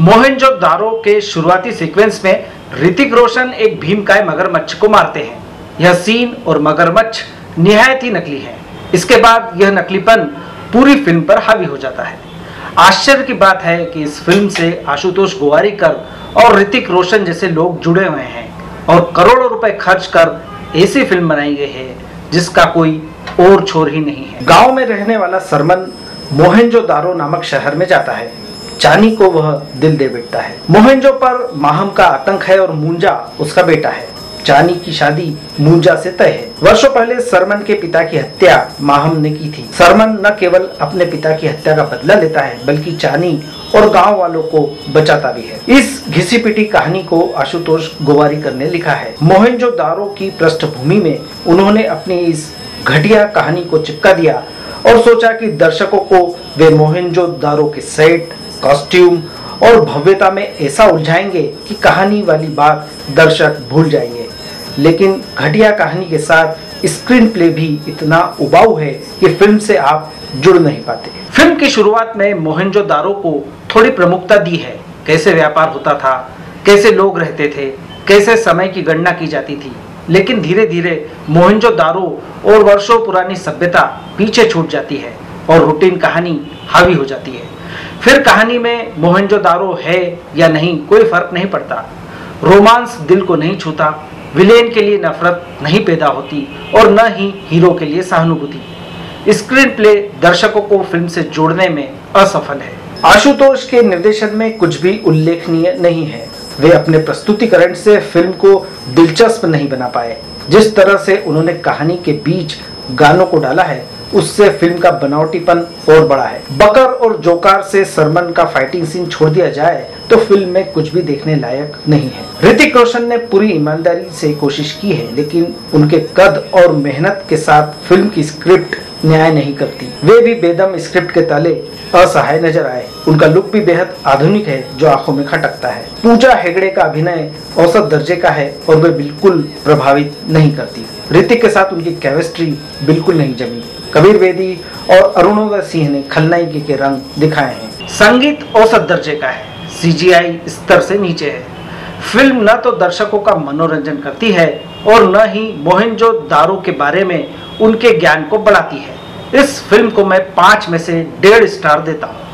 मोहनजो दारो के शुरुआती सीक्वेंस में ऋतिक रोशन एक भीमकाय मगरमच्छ को मारते हैं। यह सीन और मगरमच्छ निहायत ही नकली है। इसके बाद यह नकलीपन पूरी फ़िल्म पर हावी हो जाता है। आश्चर्य की बात है कि इस फ़िल्म से आशुतोष गोवारीकर और ऋतिक रोशन जैसे लोग जुड़े हुए हैं और करोड़ों रुपए खर्च कर ऐसी फ़िल्म बनाई गई है, जिसका कोई और छोर ही नहीं है। गाँव में रहने वाला सरमन मोहनजो दारो नामक शहर में जाता है। चानी को वह दिल दे बैठता है। मोहनजो पर माहम का आतंक है और मुंजा उसका बेटा है। चानी की शादी मुंजा से तय है। वर्षों पहले सरमन के पिता की हत्या माहम ने की थी। सरमन न केवल अपने पिता की हत्या का बदला लेता है, बल्कि चानी और गाँव वालों को बचाता भी है। इस घिसी पिटी कहानी को आशुतोष गोवारीकर ने लिखा है। मोहनजो दारो की पृष्ठभूमि में उन्होंने अपनी इस घटिया कहानी को चिपका दिया और सोचा कि दर्शकों को वे मोहनजो दारो के सेट कॉस्ट्यूम और भव्यता में ऐसा उलझाएँगे कि कहानी वाली बात दर्शक भूल जाएँगे। लेकिन घटिया कहानी के साथ स्क्रीन प्ले भी इतना उबाऊ है कि फ़िल्म से आप जुड़ नहीं पाते। फ़िल्म की शुरुआत में मोहनजो दारो को थोड़ी प्रमुखता दी है। कैसे व्यापार होता था, कैसे लोग रहते थे, कैसे समय की गणना की जाती थी। लेकिन धीरे धीरे मोहनजो दारो और वर्षों पुरानी सभ्यता पीछे छूट जाती है। और रूटीन कहानी हावी हो जाती है। फिर कहानी में मोहनजो दारो है या नहीं, कोई फ़र्क नहीं पड़ता। रोमांस दिल को नहीं छूता, विलेन के लिए नफरत नहीं पैदा होती और न ही हीरो के लिए सहानुभूति। स्क्रीन प्ले दर्शकों को फ़िल्म से जोड़ने में असफल है। आशुतोष के निर्देशन में कुछ भी उल्लेखनीय नहीं है। वे अपने प्रस्तुतिकरण से फ़िल्म को दिलचस्प नहीं बना पाए। जिस तरह से उन्होंने कहानी के बीच गानों को डाला है उससे फ़िल्म का बनावटीपन और बड़ा है। बकर और जोकार से सरमन का फाइटिंग सीन छोड़ दिया जाए तो फ़िल्म में कुछ भी देखने लायक नहीं है। ऋतिक रोशन ने पूरी ईमानदारी से कोशिश की है, लेकिन उनके कद और मेहनत के साथ फ़िल्म की स्क्रिप्ट न्याय नहीं करती। वे भी बेदम स्क्रिप्ट के ताले असहाय नज़र आए। उनका लुक भी बेहद आधुनिक है, जो आँखों में खटकता है। पूजा हेगड़े का अभिनय औसत दर्जे का है और वे बिल्कुल प्रभावित नहीं करती। ऋतिक के साथ उनकी केमिस्ट्री बिल्कुल नहीं जमी। कबीर बेदी और अरुणोदय सिंह ने खलनायकी के रंग दिखाए हैं। संगीत औसत दर्जे का है। सीजीआई स्तर से नीचे है। फ़िल्म न तो दर्शकों का मनोरंजन करती है और न ही मोहनजो दारो के बारे में उनके ज्ञान को बढ़ाती है। इस फ़िल्म को मैं पाँच में से डेढ़ स्टार देता हूँ।